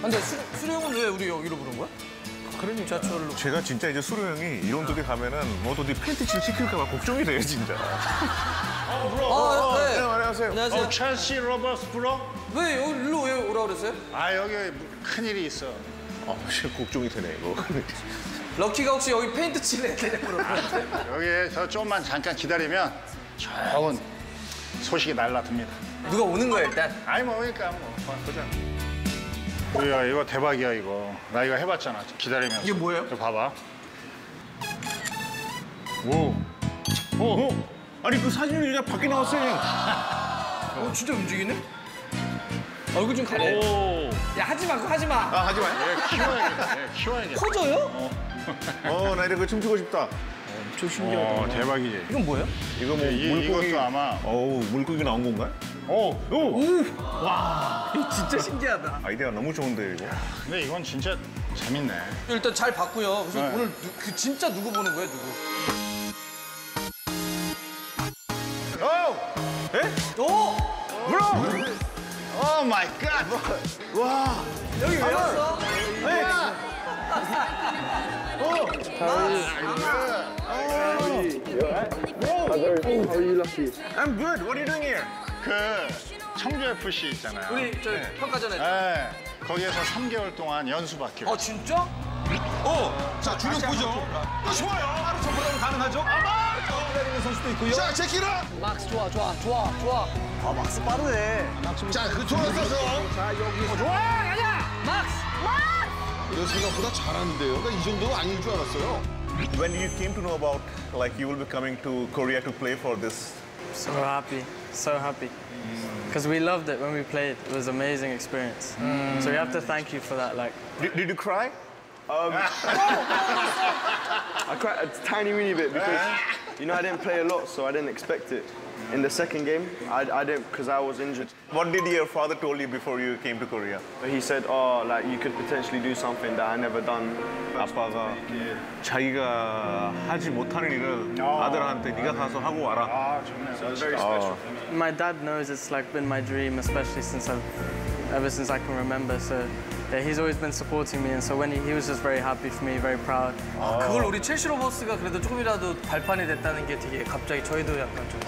근데 수, 수로 형은 왜 우리 여기로 부른 거야? 그러니까. 지하철로. 제가 진짜 이제 수로 형이 이런 데가면은 뭐 어디 페인트칠 시킬까 봐 걱정이 돼요 진짜. 아, 네. 네, 안녕하세요. 안녕하세요. 어, 첼시 로버스 bro? 왜 여기 일로 왜 오라 그랬어요? 아 여기 큰일이 있어. 아, 진짜 걱정이 되네 이거. 럭키가 혹시 여기 페인트 칠해야 되냐고 그러는데. 여기서 좀만 잠깐 기다리면 좋은 소식이 날라듭니다. 누가 오는 거야 일단? 아니 뭐 그러니까 뭐 보자. 야 이거 대박이야 이거. 나 이거 해봤잖아. 기다리면서. 이게 뭐예요? 이거 봐봐. 오. 어? 어? 아니 그 사진이 그냥 밖에 나왔어요. 어 진짜 움직이네? 얼굴 좀 가려. 오. 야 하지 마 그거 하지 마. 아 하지 마요. 얘 키워야겠다. 얘 키워야겠다. 커져요? 어, 나 이거 춤추고 싶다. 저 신기하다. 어 대박이지. 이건 뭐예요? 이거 뭐 이, 물고기. 이것도 아마 어우 물고기 나온 건가요? 오, 오. 이거 진짜 신기하다. 아이디어 너무 좋은데 이거. 근데 이건 진짜 재밌네. 일단 잘 봤고요. 그래서 네. 오늘 누, 그 진짜 누구 보는 거예요 누구? 오. 에? 오! oh my god. 여기 왜 왔어? I'm good. What are you doing here? 그 청주 FC 있잖아요. 우리 저 평가전에. 네. 거기에서 3개월 동안 연수받기로. 어 진짜? 어, 자 주력 보죠. 어, 좋아요. 바로 접근하면 가능하죠. 아마 기다리는 선수도 있고요. 자, 제키라. 막스 좋아 좋아 좋아 좋아. 아, 막스 빠르네. 자, 그 돌아서서. 자, 여기. 좋아. 막스! 이거 생각보다 잘하는데요. 그러니까 이 정도는 아닐 줄 알았어요. When you came to know about like you will be coming to Korea to play for this, So happy, so happy. Hmm. Because we loved it when we played. It was an amazing experience. Hmm. So we have to thank you for that. Like, did, did you cry? Um, I cried a tiny weeny bit because you know I didn't play a lot, so I didn't expect it. In the second game, I, I didn't because I was injured. What did your father told you before you came to Korea? But he said, "Oh, like you could potentially do something that I never done." 아빠가 자기가 하지 못하는 일을 아들한테 네가 가서 하고 와라. 아 좋네. It was very special. my dad knows it's like been my dream, especially since I've, ever since I can remember. So yeah, he's always been supporting me, and so when he, he was just very happy for me, very proud. 아, 그걸 우리 첼시 로버스가 그래도 조금이라도 발판이 됐다는 게 되게 갑자기 저희도 약간 좀.